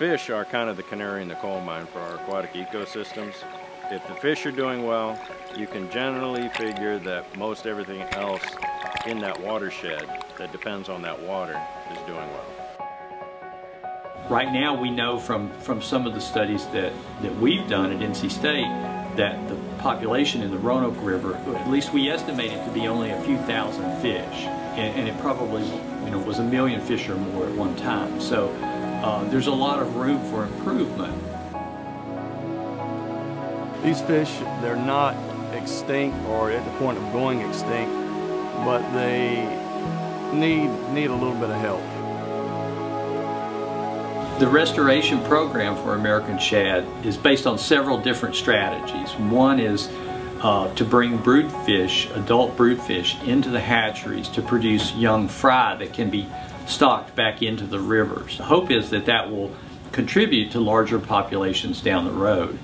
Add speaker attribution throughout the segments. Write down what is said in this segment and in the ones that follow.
Speaker 1: fish are kind of the canary in the coal mine for our aquatic ecosystems. If the fish are doing well, you can generally figure that most everything else in that watershed that depends on that water is doing well.
Speaker 2: Right now we know from, from some of the studies that, that we've done at NC State that the population in the Roanoke River, at least we estimate it to be only a few thousand fish. And, and it probably you know, was a million fish or more at one time. So uh, there's a lot of room for improvement.
Speaker 3: These fish, they're not extinct or at the point of going extinct, but they need, need a little bit of help.
Speaker 2: The restoration program for American shad is based on several different strategies. One is uh, to bring brood fish, adult brood fish, into the hatcheries to produce young fry that can be stocked back into the rivers. The hope is that that will contribute to larger populations down the road.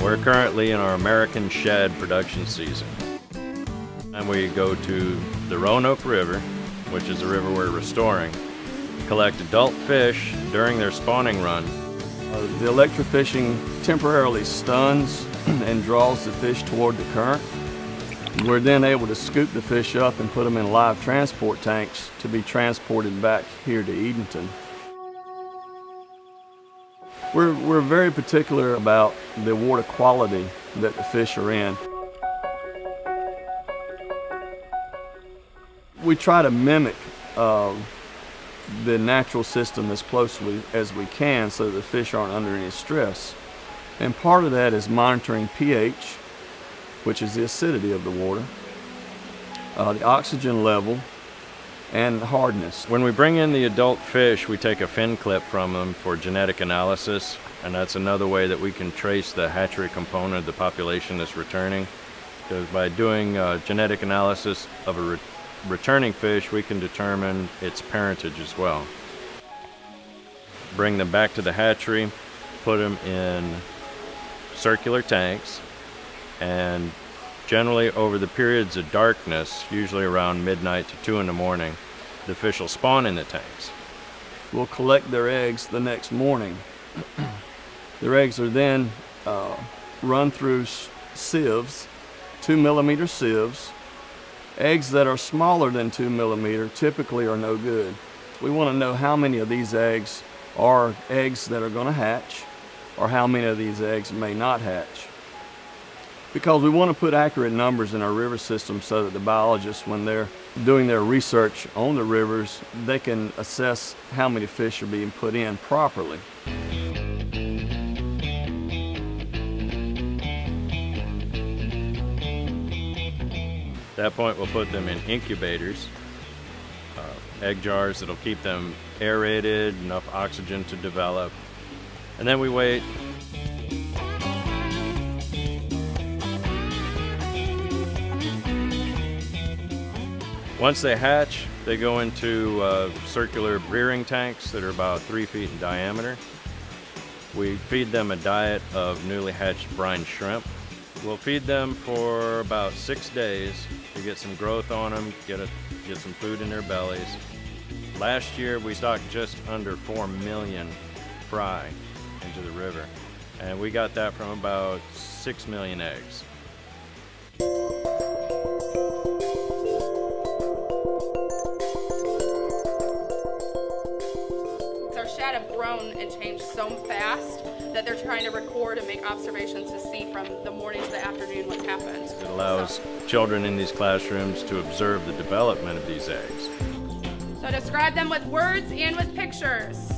Speaker 1: We're currently in our American shad production season. And we go to the Roanoke River, which is a river we're restoring, collect adult fish during their spawning run.
Speaker 3: Uh, the electrofishing temporarily stuns and draws the fish toward the current. We're then able to scoop the fish up and put them in live transport tanks to be transported back here to Edenton. We're, we're very particular about the water quality that the fish are in. We try to mimic uh, the natural system as closely as we can so the fish aren't under any stress. And part of that is monitoring pH, which is the acidity of the water, uh, the oxygen level, and hardness.
Speaker 1: When we bring in the adult fish, we take a fin clip from them for genetic analysis, and that's another way that we can trace the hatchery component of the population that's returning. Because by doing uh, genetic analysis of a returning fish, we can determine its parentage as well. Bring them back to the hatchery, put them in circular tanks, and Generally, over the periods of darkness, usually around midnight to 2 in the morning, the fish will spawn in the tanks.
Speaker 3: We'll collect their eggs the next morning. their eggs are then uh, run through sieves, two millimeter sieves. Eggs that are smaller than two millimeter typically are no good. We want to know how many of these eggs are eggs that are going to hatch or how many of these eggs may not hatch because we want to put accurate numbers in our river system so that the biologists, when they're doing their research on the rivers, they can assess how many fish are being put in properly.
Speaker 1: At that point, we'll put them in incubators, uh, egg jars that'll keep them aerated, enough oxygen to develop. And then we wait Once they hatch, they go into uh, circular rearing tanks that are about three feet in diameter. We feed them a diet of newly hatched brine shrimp. We'll feed them for about six days to get some growth on them, get, a, get some food in their bellies. Last year we stocked just under 4 million fry into the river and we got that from about 6 million eggs.
Speaker 4: Our shad have grown and changed so fast that they're trying to record and make observations to see from the morning to the afternoon what's happened.
Speaker 1: It allows so. children in these classrooms to observe the development of these eggs.
Speaker 4: So describe them with words and with pictures.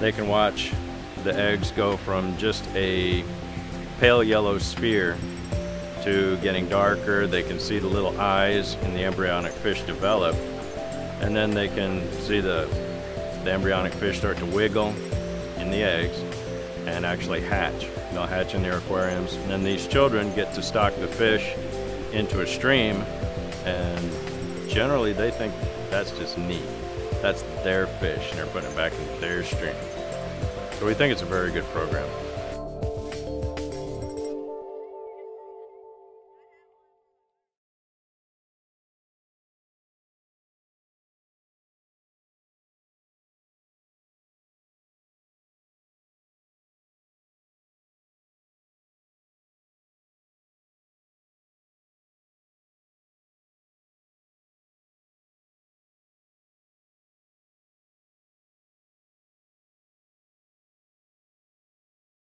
Speaker 1: They can watch the eggs go from just a pale yellow sphere to getting darker. They can see the little eyes in the embryonic fish develop. And then they can see the the embryonic fish start to wiggle in the eggs and actually hatch. They'll hatch in their aquariums. And then these children get to stock the fish into a stream and generally they think that's just neat. That's their fish and they're putting it back in their stream. So we think it's a very good program.